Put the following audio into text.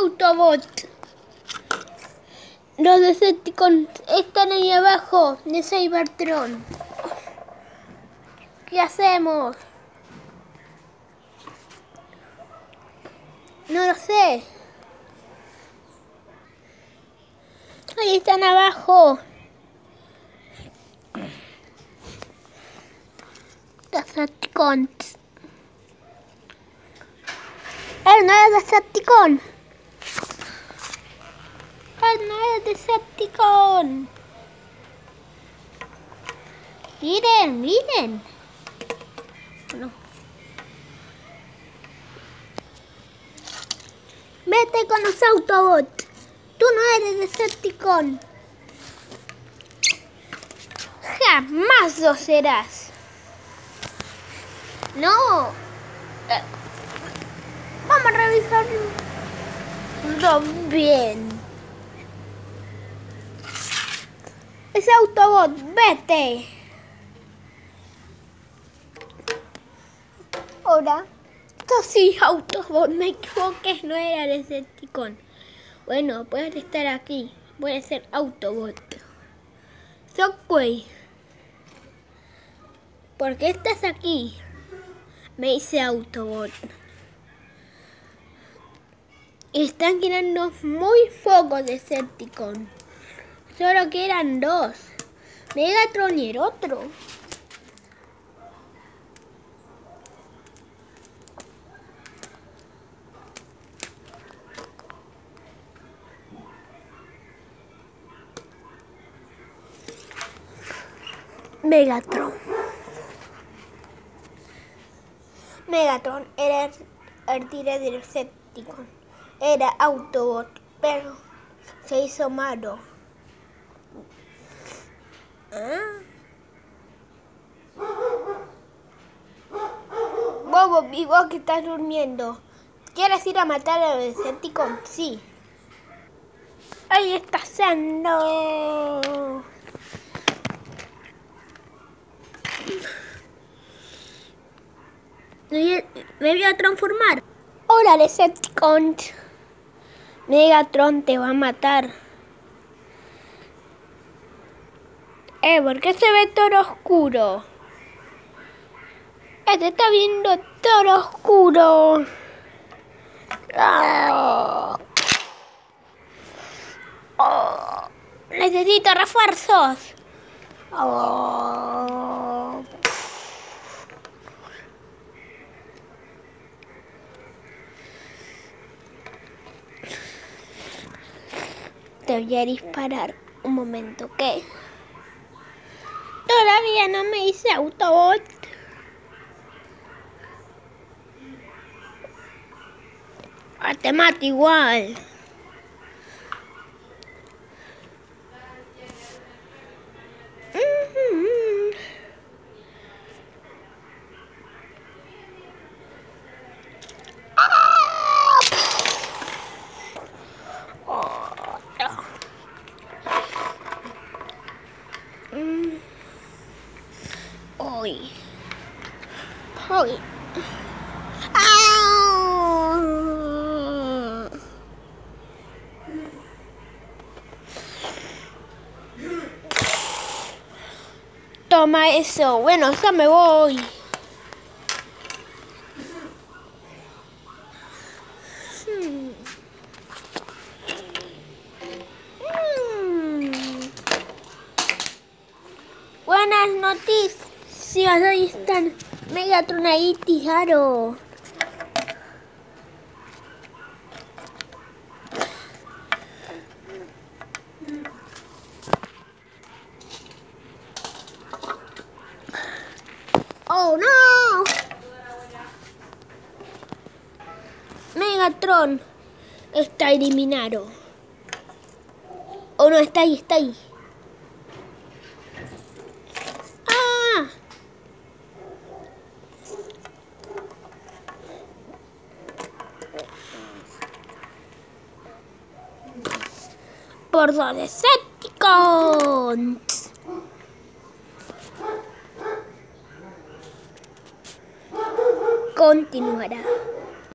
Autobot. Los Decepticons están ahí abajo de Cybertron. ¿Qué hacemos? No lo sé. Ahí están abajo. Decepticons. Él no es Decepticon. No es Decepticon. Miren, miren. Vete con los Autobots. Tú no eres Decepticon. Jamás lo serás. No. Eh, Vamos a revisarlo bien. Ese Autobot, vete. Ahora. Esto sí, Autobot, me equivoqué, no era Decepticon. Bueno, puedes estar aquí. Voy a ser Autobot. Shockwave. ¿Por qué estás aquí? Me hice Autobot. Están quedando muy pocos Decepticon. Solo quedan dos. Megatron y el otro. Megatron. Megatron era el, líder del Decepticon. Era Autobot, pero se hizo malo. ¿Ah? Bobo, vivo que estás durmiendo. ¿Quieres ir a matar a los Decepticons? Sí. Ahí está Sando. Me voy a transformar. Hola, Decepticons. Megatron te va a matar. Eh, ¿por qué se ve todo oscuro? Eh, se está viendo todo oscuro. Oh, necesito refuerzos. Oh. Te voy a disparar. Un momento, ¿qué? Todavía no me hice Autobot. Te mato igual. Oi. Ah. Toma eso. Bueno, ya me voy. Hmm. Mm. Buenas noticias, ahí están Megatron ahí tijaro. Oh no! Megatron está eliminado. Oh no, está ahí, está ahí. Por los Decepticons. Continuará.